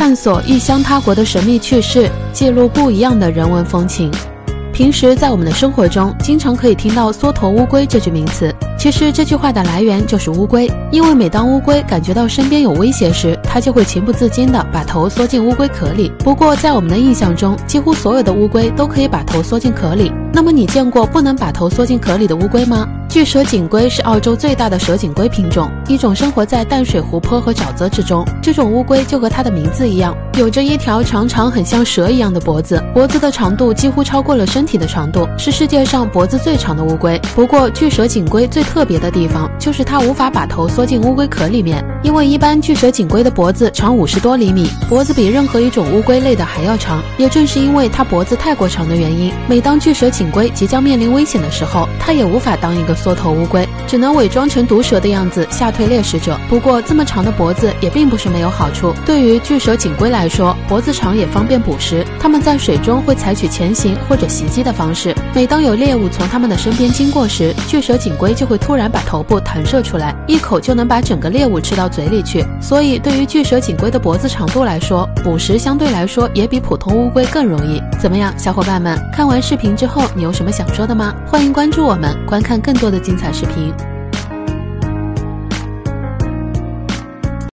探索异乡他国的神秘趣事，记录不一样的人文风情。平时在我们的生活中，经常可以听到“缩头乌龟”这句名词。其实这句话的来源就是乌龟，因为每当乌龟感觉到身边有威胁时，它就会情不自禁地把头缩进乌龟壳里。不过在我们的印象中，几乎所有的乌龟都可以把头缩进壳里。那么你见过不能把头缩进壳里的乌龟吗？巨蛇锦龟是澳洲最大的蛇锦龟品种，一种生活在淡水湖泊和沼泽之中。这种乌龟就和它的名字一样，有着一条长长很像蛇一样的脖子，脖子的长度几乎超过了身体的长度，是世界上脖子最长的乌龟。不过巨蛇锦龟最特别的地方就是它无法把头缩进乌龟壳里面，因为一般巨蛇锦龟的脖子长五十多厘米，脖子比任何一种乌龟类的还要长。也正是因为它脖子太过长的原因，每当巨蛇锦龟即将面临危险的时候，它也无法当一个。缩头乌龟只能伪装成毒蛇的样子吓退猎食者。不过，这么长的脖子也并不是没有好处。对于巨蛇锦龟来说，脖子长也方便捕食。它们在水中会采取潜行或者袭击的方式。每当有猎物从它们的身边经过时，巨蛇锦龟就会突然把头部弹射出来，一口就能把整个猎物吃到嘴里去。所以，对于巨蛇锦龟的脖子长度来说，捕食相对来说也比普通乌龟更容易。怎么样，小伙伴们？看完视频之后，你有什么想说的吗？欢迎关注我们，观看更多。的精彩视频。